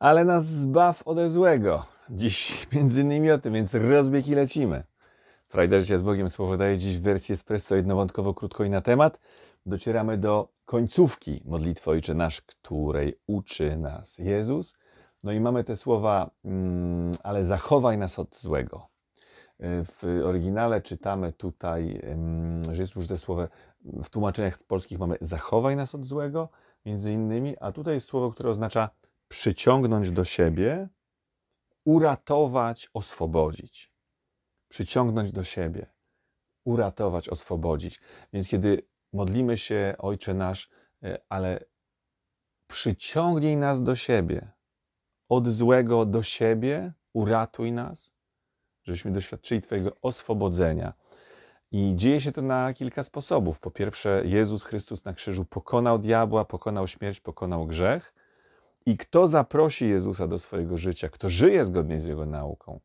ale nas zbaw ode złego. Dziś między innymi o tym, więc rozbieg i lecimy. Życia z Bogiem Słowo daje dziś w wersji espresso jednowątkowo, krótko i na temat. Docieramy do końcówki modlitwy Ojcze Nasz, której uczy nas Jezus. No i mamy te słowa, mm, ale zachowaj nas od złego. W oryginale czytamy tutaj, że jest użyte słowo, w tłumaczeniach polskich mamy zachowaj nas od złego, między innymi, a tutaj jest słowo, które oznacza przyciągnąć do siebie, uratować, oswobodzić. Przyciągnąć do siebie, uratować, oswobodzić. Więc kiedy modlimy się, Ojcze nasz, e, ale przyciągnij nas do siebie, od złego do siebie, uratuj nas, żebyśmy doświadczyli Twojego oswobodzenia. I dzieje się to na kilka sposobów. Po pierwsze, Jezus Chrystus na krzyżu pokonał diabła, pokonał śmierć, pokonał grzech. I kto zaprosi Jezusa do swojego życia, kto żyje zgodnie z Jego nauką,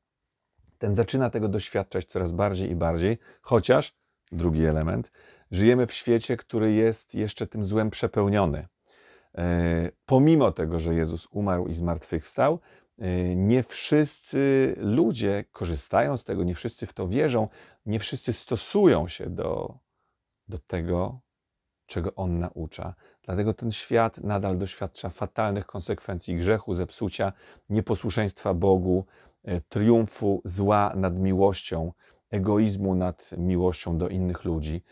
ten zaczyna tego doświadczać coraz bardziej i bardziej, chociaż, drugi element, żyjemy w świecie, który jest jeszcze tym złem przepełniony. E, pomimo tego, że Jezus umarł i zmartwychwstał, e, nie wszyscy ludzie korzystają z tego, nie wszyscy w to wierzą, nie wszyscy stosują się do, do tego, czego on naucza. Dlatego ten świat nadal doświadcza fatalnych konsekwencji grzechu, zepsucia, nieposłuszeństwa Bogu, e, triumfu zła nad miłością, egoizmu nad miłością do innych ludzi.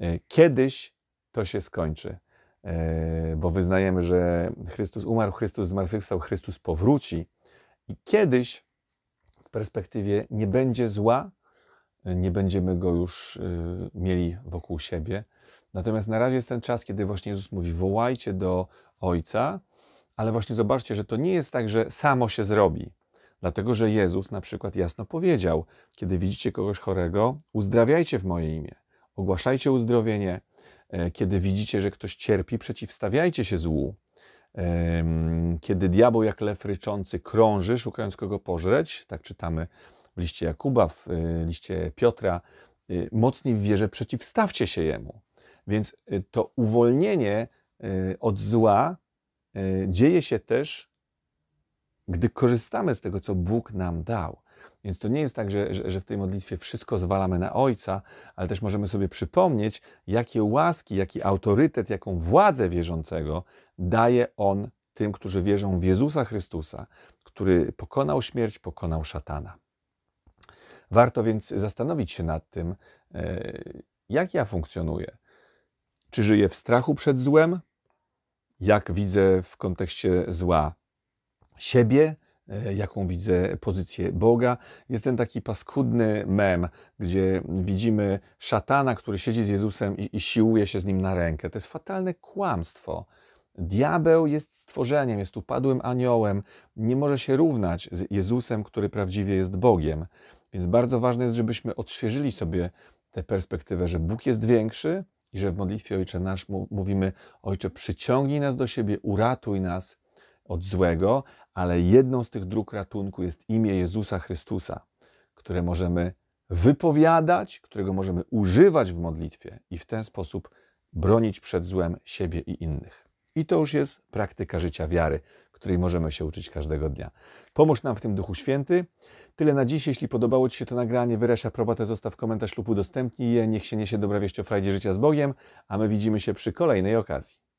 E, kiedyś to się skończy, e, bo wyznajemy, że Chrystus umarł, Chrystus zmartwychwstał, Chrystus powróci i kiedyś w perspektywie nie będzie zła, nie będziemy go już mieli wokół siebie, Natomiast na razie jest ten czas, kiedy właśnie Jezus mówi: wołajcie do Ojca, ale właśnie zobaczcie, że to nie jest tak, że samo się zrobi. Dlatego, że Jezus na przykład jasno powiedział: Kiedy widzicie kogoś chorego, uzdrawiajcie w moje imię, ogłaszajcie uzdrowienie. E, kiedy widzicie, że ktoś cierpi, przeciwstawiajcie się złu. Kiedy diabeł jak lew ryczący krąży, szukając kogo pożreć, tak czytamy w liście Jakuba, w e, liście Piotra, e, mocniej w wierze przeciwstawcie się jemu. Więc y, to uwolnienie y, od zła y, dzieje się też, gdy korzystamy z tego, co Bóg nam dał. Więc to nie jest tak, że, że, w tej modlitwie wszystko zwalamy na Ojca, ale też możemy sobie przypomnieć, jakie łaski, jaki autorytet, jaką władzę wierzącego daje On tym, którzy wierzą w Jezusa Chrystusa, który pokonał śmierć, pokonał szatana. Warto więc zastanowić się nad tym, jak ja funkcjonuję. Czy żyję w strachu przed złem? Jak widzę w kontekście zła siebie? E, jaką widzę pozycję Boga? Jest ten taki paskudny mem, gdzie widzimy szatana, który siedzi z Jezusem i, i siłuje się z nim na rękę. To jest fatalne kłamstwo. Diabeł jest stworzeniem, jest upadłym aniołem, nie może się równać z Jezusem, który prawdziwie jest Bogiem. Więc bardzo ważne jest, żebyśmy odświeżyli sobie tę perspektywę, że Bóg jest większy, i że w modlitwie Ojcze Nasz mówimy: Ojcze, przyciągnij nas do siebie, uratuj nas od złego, ale jedną z tych dróg ratunku jest imię Jezusa Chrystusa, które możemy wypowiadać, którego możemy używać w modlitwie i w ten sposób bronić przed złem siebie i innych. I to już jest praktyka życia wiary, której możemy się uczyć każdego dnia. Pomóż nam w tym Duchu Święty. Tyle na dziś. Jeśli podobało Ci się to nagranie, wyraź aprobatę, zostaw komentarz lub udostępnij je. Niech się niesie dobra wieść o frajdzie życia z Bogiem, a my widzimy się przy kolejnej okazji.